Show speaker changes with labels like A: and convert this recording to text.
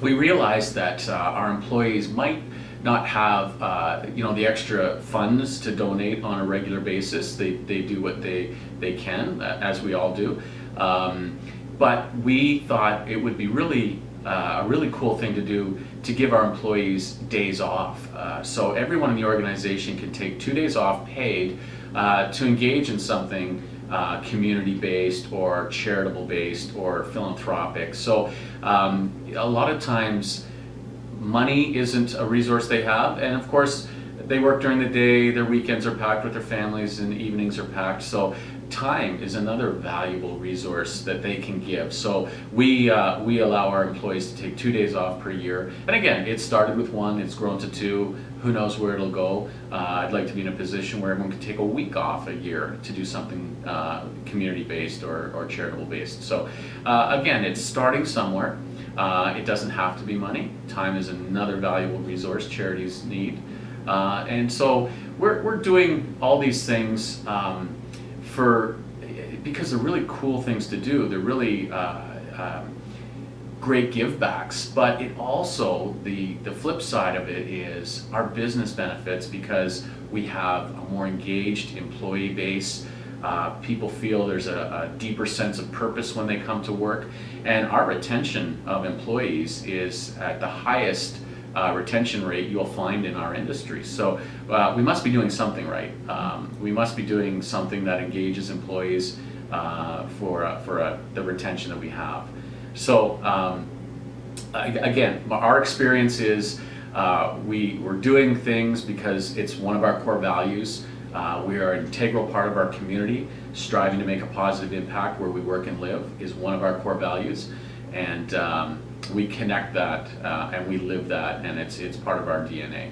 A: we realized that uh, our employees might not have uh, you know the extra funds to donate on a regular basis. They, they do what they they can, uh, as we all do. Um, but we thought it would be really uh, a really cool thing to do to give our employees days off. Uh, so everyone in the organization can take two days off paid uh, to engage in something uh, community-based or charitable-based or philanthropic. So um, a lot of times money isn't a resource they have and of course they work during the day, their weekends are packed with their families and evenings are packed. So time is another valuable resource that they can give. So we uh, we allow our employees to take two days off per year. And again, it started with one, it's grown to two. Who knows where it'll go? Uh, I'd like to be in a position where everyone can take a week off a year to do something uh, community-based or, or charitable-based. So uh, again, it's starting somewhere. Uh, it doesn't have to be money. Time is another valuable resource charities need. Uh, and so we're, we're doing all these things um, for because they're really cool things to do. They're really uh, um, great givebacks, but it also the the flip side of it is our business benefits because we have a more engaged employee base. Uh, people feel there's a, a, deeper sense of purpose when they come to work, and our retention of employees is at the highest uh, retention rate you'll find in our industry. So uh, we must be doing something right. Um, we must be doing something that engages employees uh, for, uh, for uh, the retention that we have. So um, again, our experience is uh, we, we're doing things because it's one of our core values. we are an integral part of our community. Striving to make a positive impact where we work and live is one of our core values. And um, we connect that uh, and we live that and it's it's part of our DNA.